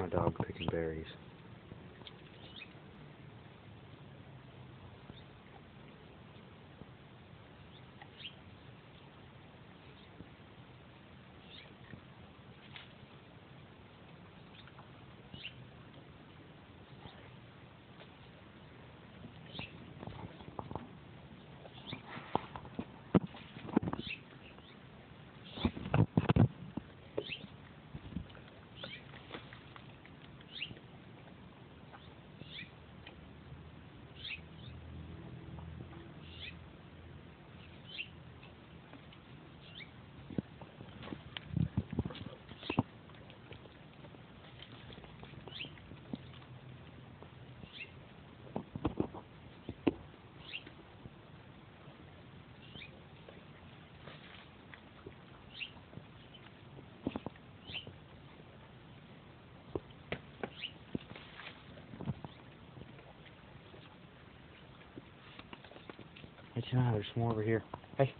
my dog picking berries. Hey, Tenaya, there's more over here. Hey,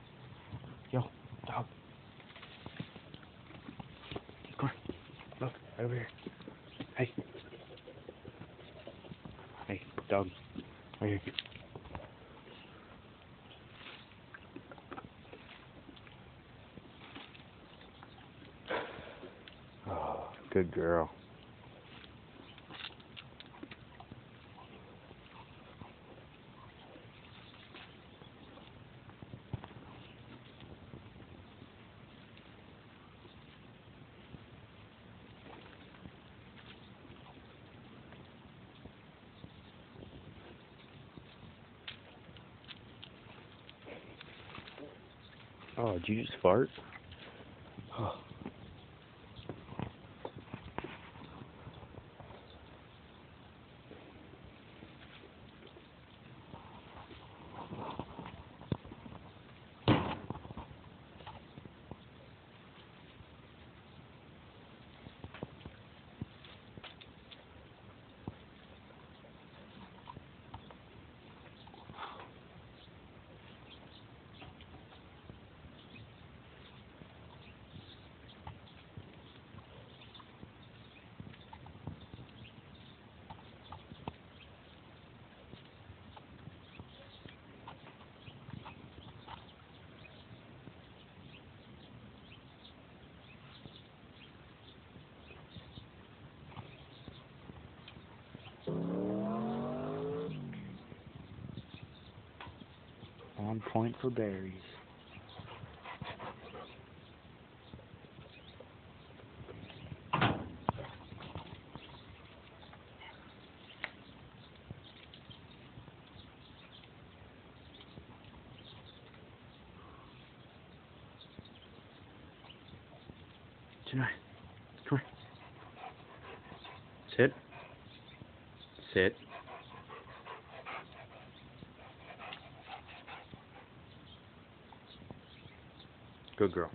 yo, dog. Come on, look, right over here. Hey. Hey, dog. Right here. Oh, good girl. Oh, did you just fart? Oh. On point for berries. Tenaya. Come here. Sit. Sit. Good girl.